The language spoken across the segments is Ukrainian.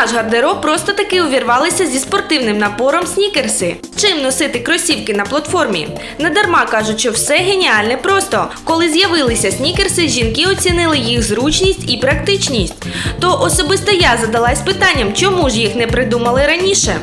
наш гардероб просто таки увірвалися зі спортивним напором снікерси. Чим носити кросівки на платформі? Недарма кажуть, що все геніальне просто. Коли з'явилися снікерси, жінки оцінили їх зручність і практичність. То особисто я задалась питанням, чому ж їх не придумали раніше.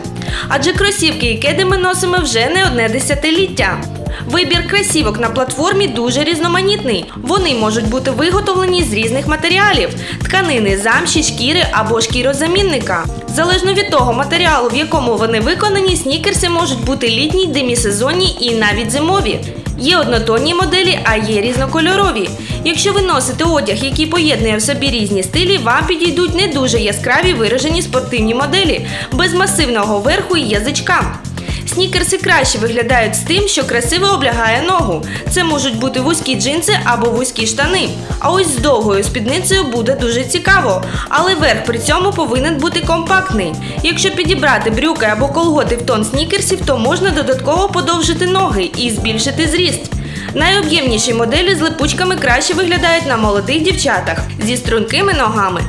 Адже кросівки і кеди ми носимо вже не одне десятиліття. Вибір кросівок на платформі дуже різноманітний. Вони можуть бути виготовлені з різних матеріалів: тканини, замші, шкіри або шкірозамінника. Залежно від того матеріалу, в якому вони виконані, снікерси можуть бути літні, демісезонні і навіть зимові. Є однотонні моделі, а є різнокольорові. Якщо ви носите одяг, який поєднує в собі різні стилі, вам підійдуть не дуже яскраві виражені спортивні моделі, без масивного верху і язичка. Снікерси краще виглядають з тим, що красиво облягає ногу. Це можуть бути вузькі джинси або вузькі штани. А ось з довгою спідницею буде дуже цікаво. Але верх при цьому повинен бути компактний. Якщо підібрати брюки або колготи в тон снікерсів, то можна додатково подовжити ноги і збільшити зріст. Найоб'ємніші моделі з липучками краще виглядають на молодих дівчатах зі стрункими ногами.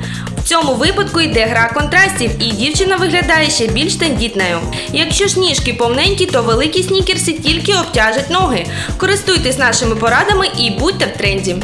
Цьому випадку йде гра контрастів, і дівчина виглядає ще більш тендітною. Якщо ж ніжки повненькі, то великі снікерси тільки обтяжать ноги. Користуйтесь нашими порадами і будьте в тренді.